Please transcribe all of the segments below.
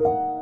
Myself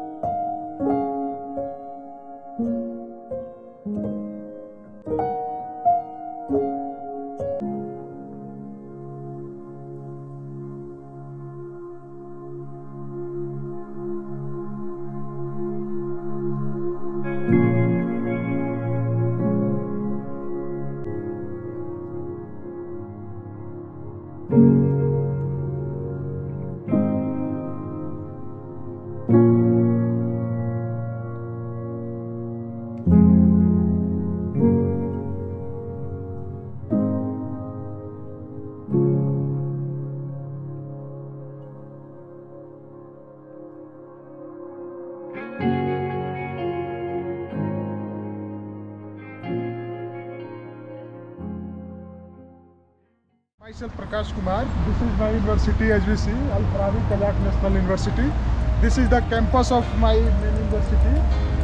Prakash Kumar. This is my university as we see, Al Farabi Kazakh National University. This is the campus of my main university.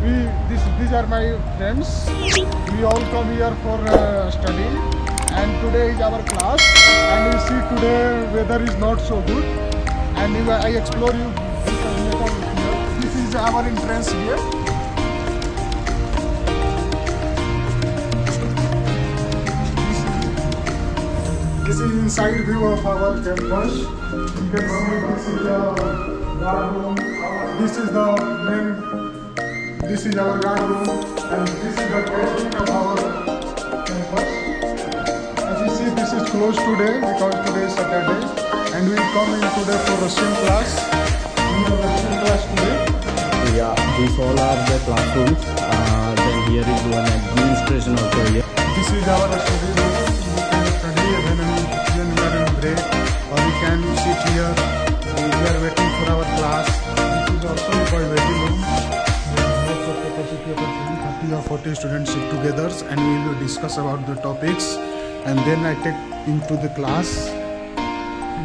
We this these are my friends. We all come here for uh, study. And today is our class. And you see today weather is not so good. And I explore you. This is our entrance here. Inside view of our campus. You can see this is the guard room. This is the main. This is our guard room, and this is the canteen of our campus. As you see, this is closed today because today is Saturday, and we come in today for Russian class. We have Russian class today. Yeah, these all are the classrooms. Uh, then here is one administration also here. This is our study can sit here. We are waiting for our class. This is also called waiting room. Most of capacity of 30 or 40 students sit together, and we will discuss about the topics. And then I take into the class.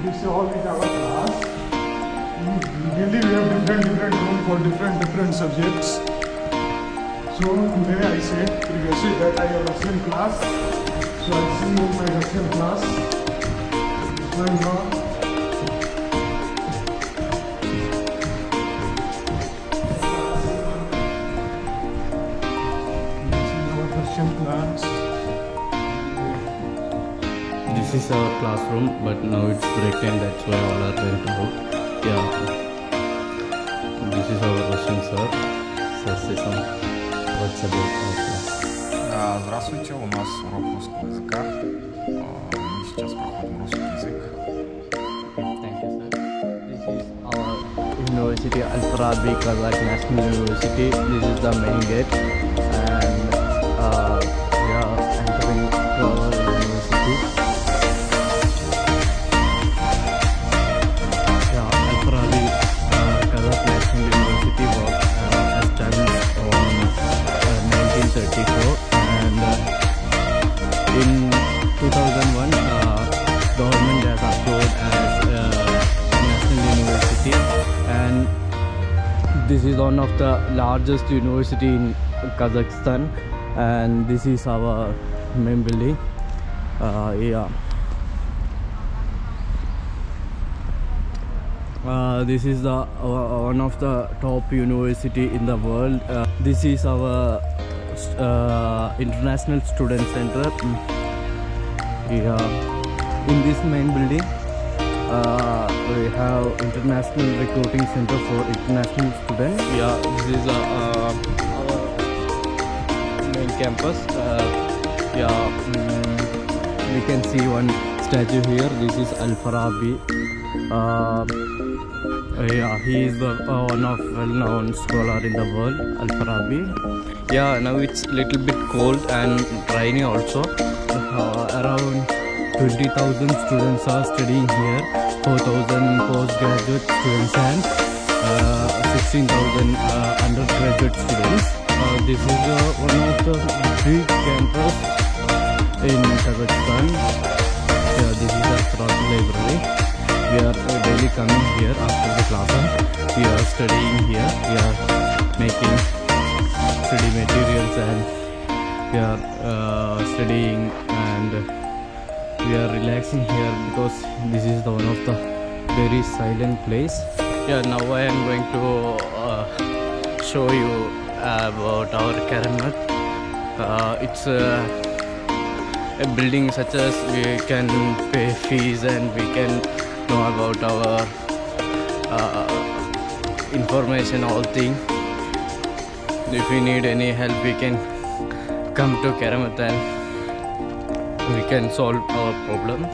This all is our class. Really, we have different different room for different different subjects. So today I said previously that I have Russian class. So I see my Russian class. So now This is our classroom, but now it's break time. That's why all are went out. Yeah. This is our Russian sir. Sir, say some words about our class. А, Здравствуйте, у нас урок русского языка. А, Мы сейчас проходим русский язык. Thank you, sir. This is our university, Al Farabi Kazakh National University. This is the main gate, One of the largest university in Kazakhstan, and this is our main building. Uh, yeah. Uh, this is the uh, one of the top university in the world. Uh, this is our uh, international student center. Mm. Yeah. In this main building, uh, we have international recruiting center for international students. Yeah, this is uh, our main campus. Uh, yeah, mm, we can see one statue here. This is Al Farabi. Uh, yeah, he is the uh, one of well-known scholar in the world, Al Farabi. Yeah, now it's a little bit cold and rainy also. Uh, around 20,000 students are studying here. 4,000 postgraduate students and uh, 16,000 uh, undergraduate students. Uh, this is uh, one of the big campus in Kazakhstan. Yeah, this is our Farabi library. We are daily coming here after the class. We are studying here. We are making study materials and we are uh, studying and we are relaxing here because this is the one of the very silent place. Yeah now i am going to uh, show you about our Keremet uh, it's uh, a building such as we can pay fees and we can know about our uh, information all thing. If we need any help we can come to Keremet and we can solve our problem.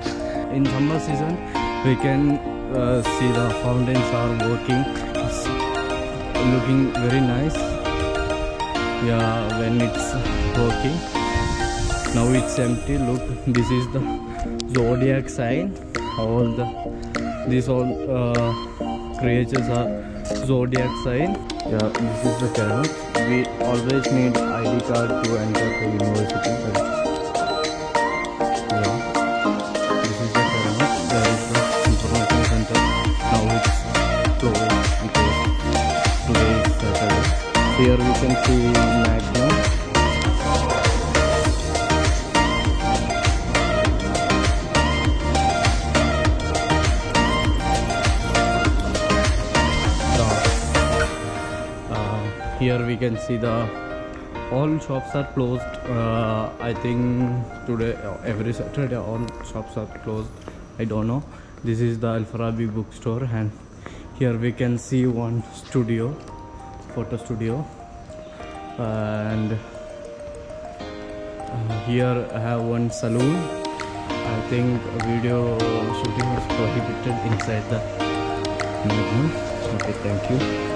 In summer season we can uh, see the fountains are working it's looking very nice. Yeah when it's working. Now it's empty. Look this is the zodiac sign. All the these all uh, creatures are zodiac sign. Yeah this is the Keremet. we always need id card to enter the university Here we can see Magnum. Uh, here we can see the all shops are closed. Uh, i think today uh, every saturday all shops are closed. I don't know. This is the al farabi bookstore and here we can see one studio photo studio. And uh, here i have one saloon. I think video shooting is prohibited inside the Magnum. okay thank you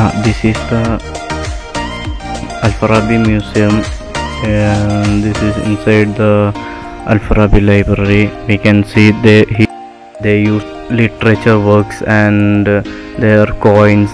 Uh, this is the Al Farabi Museum and this is inside the Al Farabi library. We can see they he, they use literature works and uh, their coins